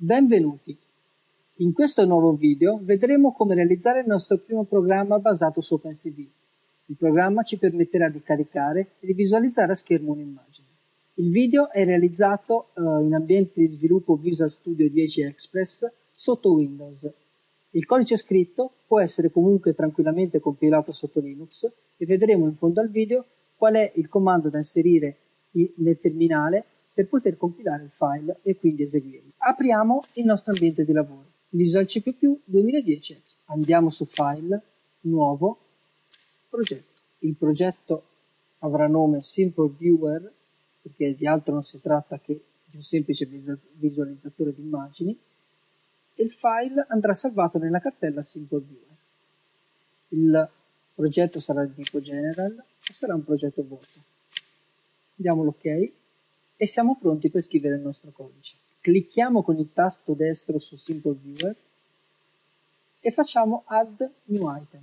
Benvenuti! In questo nuovo video vedremo come realizzare il nostro primo programma basato su OpenCV. Il programma ci permetterà di caricare e di visualizzare a schermo un'immagine. Il video è realizzato uh, in ambiente di sviluppo Visual Studio 10 Express sotto Windows. Il codice scritto può essere comunque tranquillamente compilato sotto Linux e vedremo in fondo al video qual è il comando da inserire nel terminale per poter compilare il file e quindi eseguirlo. Apriamo il nostro ambiente di lavoro, Visual C++ 2010 Andiamo su File, Nuovo, Progetto. Il progetto avrà nome Simple Viewer, perché di altro non si tratta che di un semplice visualizzatore di immagini, e il file andrà salvato nella cartella Simple Viewer. Il progetto sarà di tipo General e sarà un progetto vuoto. Diamo l'ok e siamo pronti per scrivere il nostro codice. Clicchiamo con il tasto destro su Simple Viewer e facciamo Add New Item.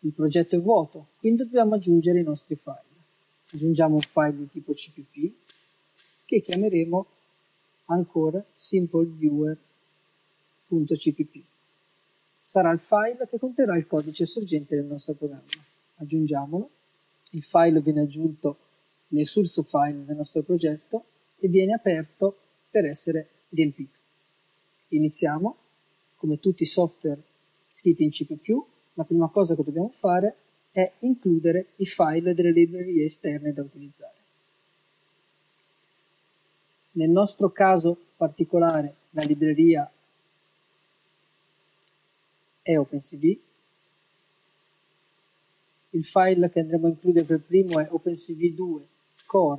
Il progetto è vuoto, quindi dobbiamo aggiungere i nostri file. Aggiungiamo un file di tipo CPP che chiameremo ancora simpleviewer.cpp. Sarà il file che conterrà il codice sorgente del nostro programma. Aggiungiamolo. Il file viene aggiunto nel source file del nostro progetto e viene aperto per essere riempito. Iniziamo, come tutti i software scritti in C++, la prima cosa che dobbiamo fare è includere i file delle librerie esterne da utilizzare. Nel nostro caso particolare la libreria è OpenCV, il file che andremo a includere per primo è OpenCV2 core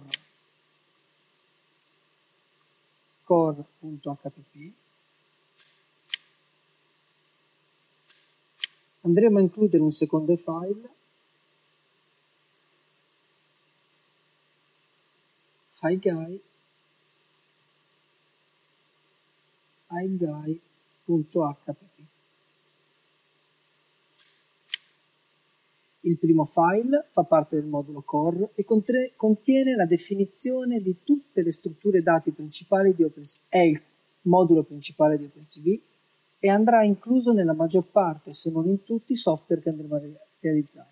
core.hpp andremo a includere un secondo file. Highguy highguy.hpp Il primo file fa parte del modulo core e contiene la definizione di tutte le strutture dati principali di OpenCV. È il modulo principale di OpenCV e andrà incluso nella maggior parte, se non in tutti, i software che andremo a realizzare.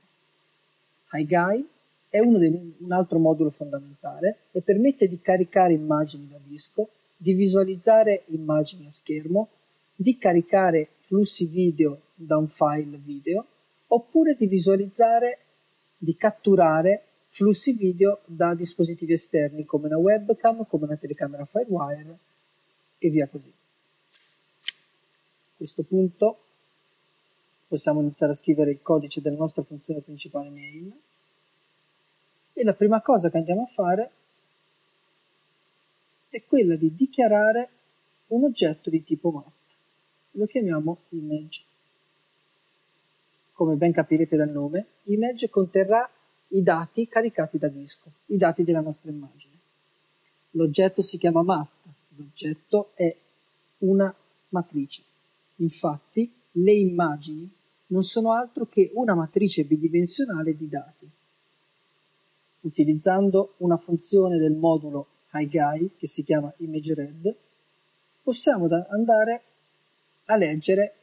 HiGuy è dei, un altro modulo fondamentale e permette di caricare immagini da disco, di visualizzare immagini a schermo, di caricare flussi video da un file video oppure di visualizzare, di catturare flussi video da dispositivi esterni come una webcam, come una telecamera Firewire e via così. A questo punto possiamo iniziare a scrivere il codice della nostra funzione principale main e la prima cosa che andiamo a fare è quella di dichiarare un oggetto di tipo mat. Lo chiamiamo image come ben capirete dal nome, image conterrà i dati caricati da disco, i dati della nostra immagine. L'oggetto si chiama mat, l'oggetto è una matrice. Infatti, le immagini non sono altro che una matrice bidimensionale di dati. Utilizzando una funzione del modulo HiGuy che si chiama ImageRead, possiamo andare a leggere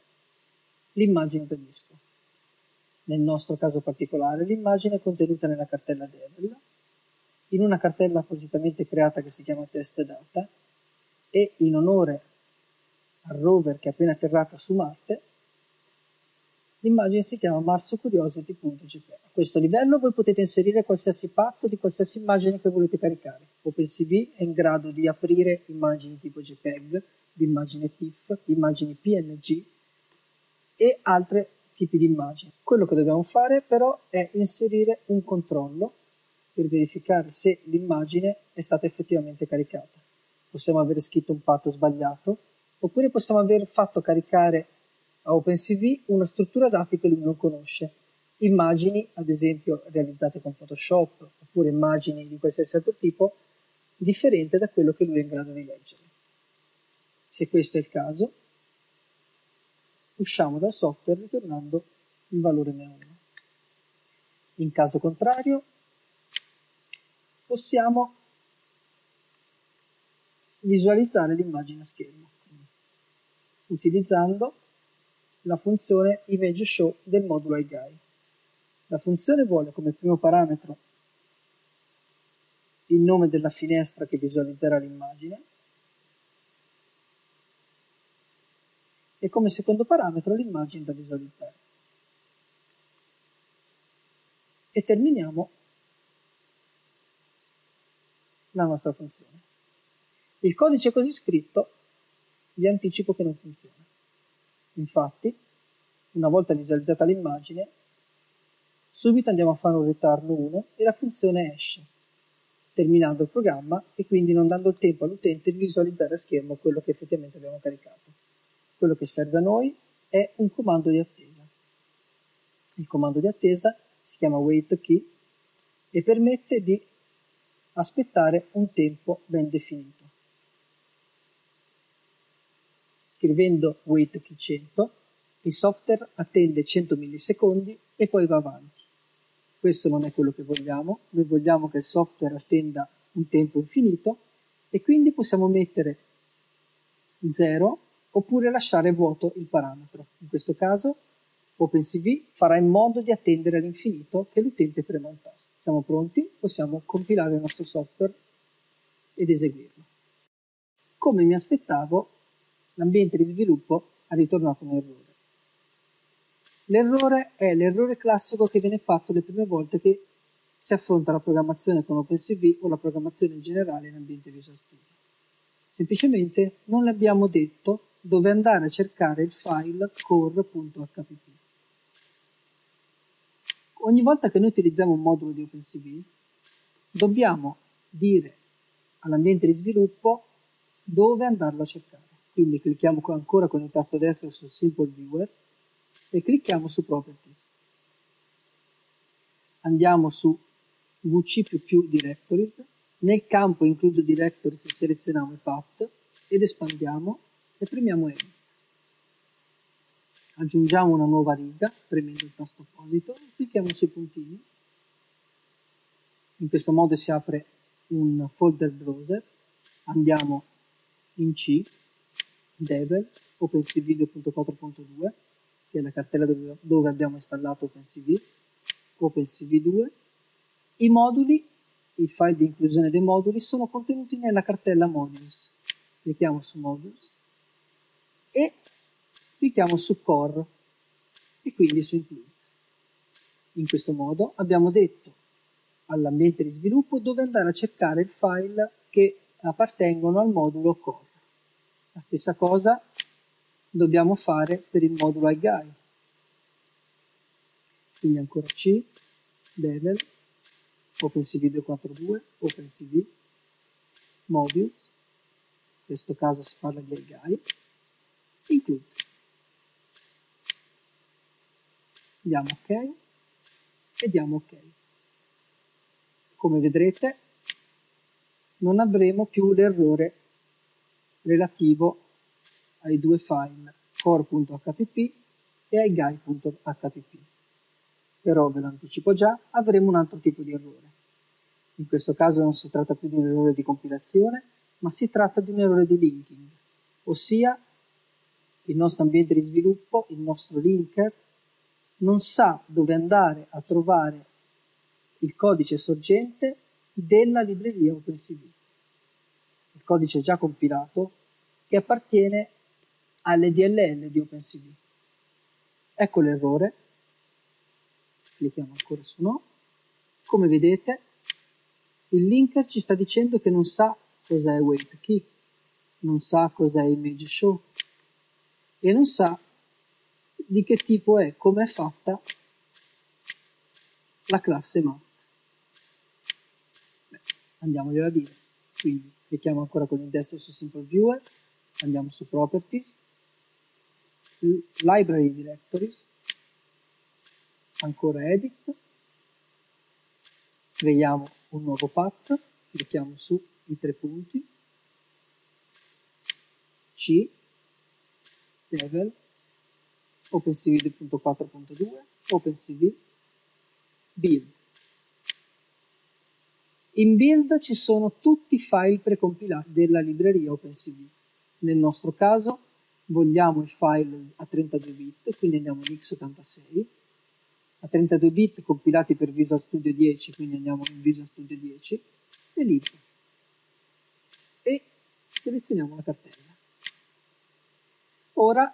l'immagine da disco nel nostro caso particolare, l'immagine contenuta nella cartella Devel, in una cartella appositamente creata che si chiama test data e in onore al rover che è appena atterrato su Marte, l'immagine si chiama marsocuriosity.jpg. A questo livello voi potete inserire qualsiasi path di qualsiasi immagine che volete caricare. OpenCV è in grado di aprire immagini tipo JPEG, di immagine TIFF, immagini PNG e altre tipi di immagini. Quello che dobbiamo fare però è inserire un controllo per verificare se l'immagine è stata effettivamente caricata. Possiamo aver scritto un path sbagliato oppure possiamo aver fatto caricare a OpenCV una struttura dati che lui non conosce. Immagini, ad esempio, realizzate con Photoshop oppure immagini di qualsiasi altro tipo, differente da quello che lui è in grado di leggere. Se questo è il caso, usciamo dal software ritornando il valore meno 1. In caso contrario possiamo visualizzare l'immagine a schermo. Utilizzando la funzione ImageShow del modulo iGuide. La funzione vuole come primo parametro il nome della finestra che visualizzerà l'immagine e come secondo parametro l'immagine da visualizzare. E terminiamo la nostra funzione. Il codice così scritto vi anticipo che non funziona. Infatti, una volta visualizzata l'immagine, subito andiamo a fare un return 1 e la funzione esce, terminando il programma e quindi non dando il tempo all'utente di visualizzare a schermo quello che effettivamente abbiamo caricato. Quello che serve a noi è un comando di attesa. Il comando di attesa si chiama waitKey e permette di aspettare un tempo ben definito. Scrivendo waitKey 100, il software attende 100 millisecondi e poi va avanti. Questo non è quello che vogliamo, noi vogliamo che il software attenda un tempo infinito e quindi possiamo mettere 0 oppure lasciare vuoto il parametro. In questo caso OpenCV farà in modo di attendere all'infinito che l'utente prema un tasto. Siamo pronti? Possiamo compilare il nostro software ed eseguirlo. Come mi aspettavo, l'ambiente di sviluppo ha ritornato un errore. L'errore è l'errore classico che viene fatto le prime volte che si affronta la programmazione con OpenCV o la programmazione in generale in ambiente Visual Studio. Semplicemente non le abbiamo detto dove andare a cercare il file core.hpp. Ogni volta che noi utilizziamo un modulo di OpenCV, dobbiamo dire all'ambiente di sviluppo dove andarlo a cercare. Quindi clicchiamo ancora con il tasto destro su Simple Viewer e clicchiamo su Properties. Andiamo su VC++ Directories, nel campo Include Directories selezioniamo il path ed espandiamo e premiamo Edit. Aggiungiamo una nuova riga premendo il tasto opposito e clicchiamo sui puntini. In questo modo si apre un folder browser. Andiamo in C, Devel, OpenCV 2.4.2, che è la cartella dove, dove abbiamo installato OpenCV, OpenCV2. I moduli, i file di inclusione dei moduli, sono contenuti nella cartella Modules. Clicchiamo su Modules e clicchiamo su Core e quindi su Include. In questo modo abbiamo detto all'ambiente di sviluppo dove andare a cercare il file che appartengono al modulo Core. La stessa cosa dobbiamo fare per il modulo iGuide. Quindi ancora C, Devel, OpenCV 242, OpenCV, Modules, in questo caso si parla di iGuide, include. Diamo ok e diamo ok. Come vedrete non avremo più l'errore relativo ai due file core.hpp e iGuide.hpp. Però ve lo anticipo già, avremo un altro tipo di errore. In questo caso non si tratta più di un errore di compilazione, ma si tratta di un errore di linking, ossia il nostro ambiente di sviluppo, il nostro linker, non sa dove andare a trovare il codice sorgente della libreria OpenCV. Il codice già compilato che appartiene alle DLL di OpenCV. Ecco l'errore. Clicchiamo ancora su no. Come vedete, il linker ci sta dicendo che non sa cos'è wait key, non sa cos'è image show, e non sa di che tipo è, come è fatta la classe mat. Beh, andiamoglielo a dire. Quindi clicchiamo ancora con il destro su Simple Viewer, andiamo su Properties, Library Directories, ancora Edit, creiamo un nuovo path, clicchiamo su i tre punti, C, level, OpenCV 2.4.2, OpenCV, build. In build ci sono tutti i file precompilati della libreria OpenCV. Nel nostro caso vogliamo il file a 32 bit, quindi andiamo in x86, a 32 bit compilati per Visual Studio 10, quindi andiamo in Visual Studio 10, e libro. E selezioniamo la cartella. Ora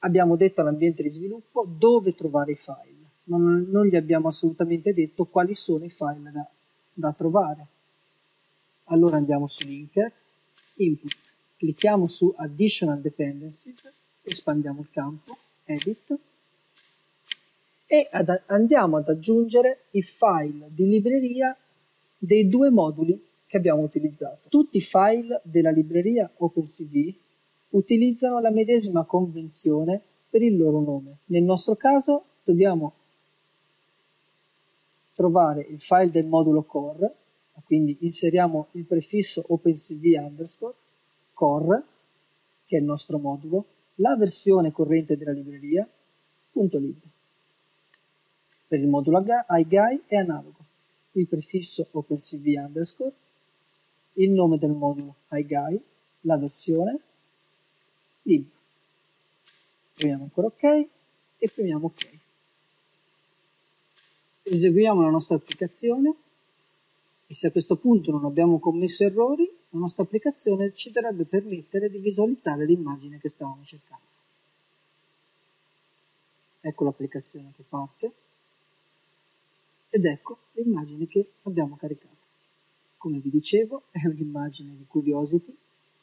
abbiamo detto all'ambiente di sviluppo dove trovare i file, non, non, gli abbiamo assolutamente detto quali sono i file da, da trovare. Allora andiamo su Linker, Input, clicchiamo su Additional Dependencies, espandiamo il campo, Edit, e ad, andiamo ad aggiungere i file di libreria dei due moduli che abbiamo utilizzato. Tutti i file della libreria OpenCV utilizzano la medesima convenzione per il loro nome. Nel nostro caso dobbiamo trovare il file del modulo core, quindi inseriamo il prefisso opencv underscore core, che è il nostro modulo, la versione corrente della libreria, punto libro. Per il modulo iGuy è analogo, il prefisso opencv underscore, il nome del modulo iGuy, la versione, libro. Premiamo ancora ok e premiamo ok. Eseguiamo la nostra applicazione e se a questo punto non abbiamo commesso errori, la nostra applicazione ci dovrebbe permettere di visualizzare l'immagine che stavamo cercando. Ecco l'applicazione che parte ed ecco l'immagine che abbiamo caricato. Come vi dicevo, è un'immagine di Curiosity,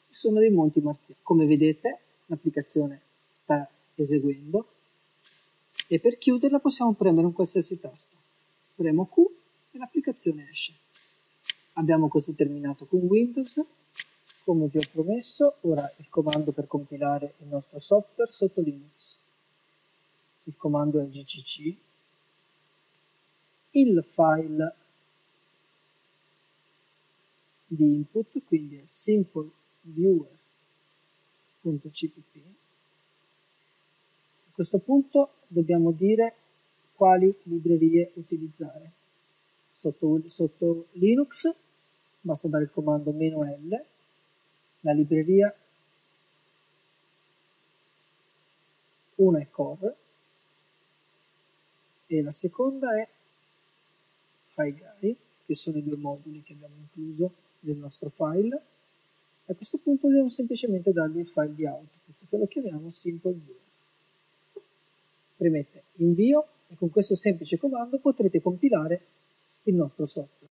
sono dei monti marziani. Come vedete, l'applicazione sta eseguendo e per chiuderla possiamo premere un qualsiasi tasto. Premo Q e l'applicazione esce. Abbiamo così terminato con Windows. Come vi ho promesso, ora il comando per compilare il nostro software sotto Linux. Il comando è gcc. Il file di input, quindi è simple viewer www.cpp. A questo punto dobbiamo dire quali librerie utilizzare. Sotto, sotto Linux basta dare il comando "-l", la libreria una è core e la seconda è HiGuy, che sono i due moduli che abbiamo incluso nel nostro file a questo punto dobbiamo semplicemente dargli il file di output, che lo chiamiamo simple viewer. Premette invio e con questo semplice comando potrete compilare il nostro software.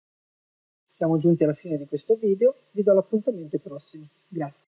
Siamo giunti alla fine di questo video, vi do l'appuntamento ai prossimi. Grazie.